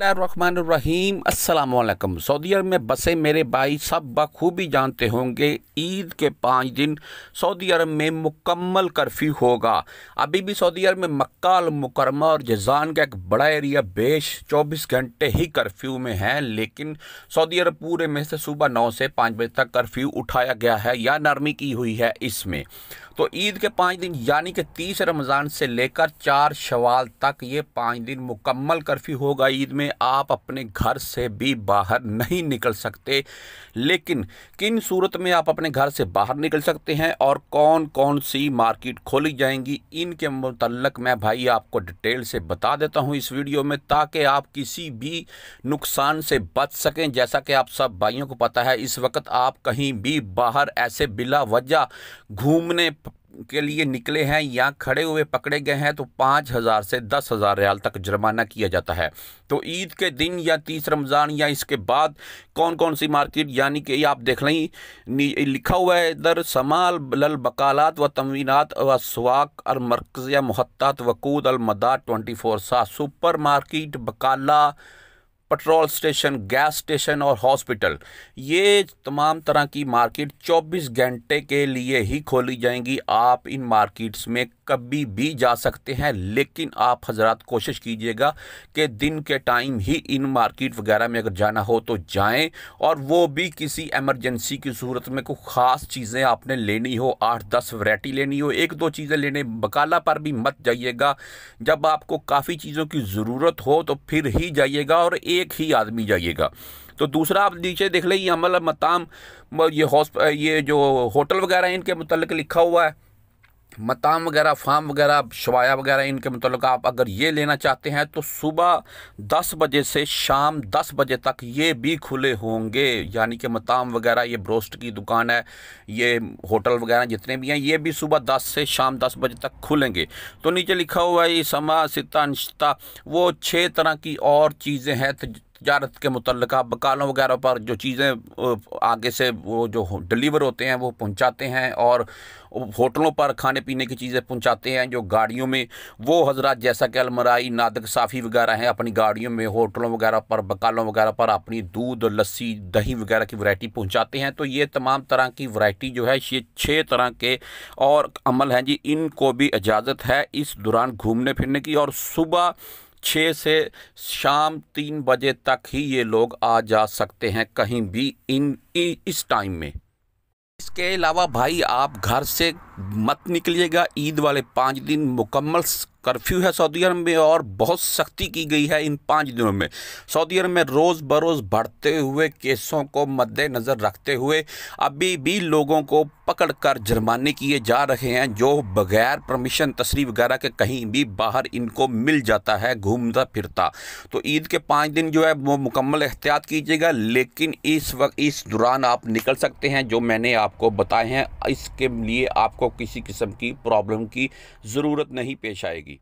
اللہ الرحمن الرحیم۔ السلام علیکم۔ سعودی عرب میں بسے میرے بھائی سب بخوبی جانتے ہوں گے۔ عید کے پانچ دن سعودی عرب میں مکمل کرفیو ہوگا۔ ابھی بھی سعودی عرب میں مکہ المکرمہ اور جزان کا ایک بڑا ایریا بیش چوبیس گھنٹے ہی کرفیو میں ہے، لیکن سعودی عرب پورے میں سے صبح نو سے پانچ بجے تک کرفیو اٹھایا گیا ہے یا نرمی کی ہوئی ہے اس میں۔ تو عید کے پانچ دن یعنی کہ تیس رمضان سے لے کر چار شوال تک یہ پانچ دن مکمل کرفیو ہوگا عید میں۔ آپ اپنے گھر سے بھی باہر نہیں نکل سکتے۔ لیکن کن صورت میں آپ اپنے گھر سے باہر نکل سکتے ہیں اور کون کون سی مارکیٹ کھولی جائیں گی؟ ان کے متعلق میں بھائی آپ کو ڈیٹیل سے بتا دیتا ہوں اس ویڈیو میں تاکہ آپ کسی بھی نقصان سے بچ سکیں۔ جیسا کہ آپ سب بھائیوں کو پتہ ہے، اس وقت آپ کہیں بھی باہر ایسے بلا وجہ گھومنے کے لیے نکلے ہیں یا کھڑے ہوئے پکڑے گئے ہیں تو پانچ ہزار سے دس ہزار ریال تک جرمانہ کیا جاتا ہے۔ تو عید کے دن یا تیس رمضان یا اس کے بعد کون کون سی مارکیٹ یعنی کہ آپ دیکھ لیں لکھا ہوا ہے ادھر، سمال لل بکالات و تموینات و سواق المرکز یا محتاط وقود، المدار ٹونٹی فور سا سپر مارکیٹ بکالا پٹرول اسٹیشن گیس اسٹیشن اور ہاسپٹل۔ یہ تمام طرح کی مارکیٹ چوبیس گھنٹے کے لیے ہی کھولی جائیں گی۔ آپ ان مارکیٹس میں کبھی بھی جا سکتے ہیں، لیکن آپ حضرات کوشش کیجیے گا کہ دن کے ٹائم ہی ان مارکیٹ وغیرہ میں اگر جانا ہو تو جائیں۔ اور وہ بھی کسی ایمرجنسی کی صورت میں کوئی خاص چیزیں آپ نے لینی ہو، آٹھ دس ورائٹی لینی ہو، ایک دو چیزیں لینے بکالا پر بھی مت جائیے گا۔ جب آپ کو کافی چیزوں کی ضرورت ہو تو پھر ہی جائیے گا۔ اور ایک ایک ہی آدمی جائیے گا۔ تو دوسرا آپ نیچے دیکھ لیں، یہ عمل متام یہ یہ جو ہوٹل وغیرہ ہیں، ان کے متعلق لکھا ہوا ہے۔ متام وغیرہ فام وغیرہ شوایا وغیرہ، ان کے متعلق آپ اگر یہ لینا چاہتے ہیں تو صبح دس بجے سے شام دس بجے تک یہ بھی کھلے ہوں گے۔ یعنی کہ متام وغیرہ، یہ بروسٹ کی دکان ہے، یہ ہوٹل وغیرہ جتنے بھی ہیں، یہ بھی صبح دس سے شام دس بجے تک کھلیں گے۔ تو نیچے لکھا ہوا ہے سما ستہ نشتہ وہ چھ طرح کی اور چیزیں ہیں تجارت کے متعلقہ بکالوں وغیرہ پر جو چیزیں آگے سے وہ جو ڈلیور ہوتے ہیں، وہ پہنچاتے ہیں اور ہوٹلوں پر کھانے پینے کی چیزیں پہنچاتے ہیں جو گاڑیوں میں، وہ حضرات جیسا کہ المرائی نادق صافی وغیرہ ہیں، اپنی گاڑیوں میں ہوٹلوں وغیرہ پر، بکالوں وغیرہ پر اپنی دودھ، لسی، دہی وغیرہ کی ورائٹی پہنچاتے ہیں۔ تو یہ تمام طرح کی ورائٹی جو ہے، یہ چھ طرح کے اور عمل ہیں جی ان کو بھی اجازت ہے اس دوران گھومنے پھرنے کی۔ اور صبح چھ سے شام تین بجے تک ہی یہ لوگ آ جا سکتے ہیں کہیں بھی ان، اس ٹائم میں۔ اس کے علاوہ بھائی، آپ گھر سے مت نکلیے گا، عید والے پانچ دن مکمل کرفیو ہے سعودی عرب میں اور بہت سختی کی گئی ہے ان پانچ دنوں میں۔ سعودی عرب میں روز بروز بڑھتے ہوئے کیسوں کو مد نظر رکھتے ہوئے ابھی بھی لوگوں کو پکڑ کر جرمانے کیے جا رہے ہیں، جو بغیر پرمیشن تصریح وغیرہ کے کہیں بھی باہر ان کو مل جاتا ہے، گھومتا پھرتا۔ تو عید کے پانچ دن جو ہے وہ مکمل احتیاط کیجیے گا، لیکن اس وقت اس دوران آپ نکل سکتے ہیں، جو میں نے آپ کو بتائے ہیں، اس کے لیے آپ کو کسی قسم کی پرابلم کی ضرورت نہیں پیش آئے گی۔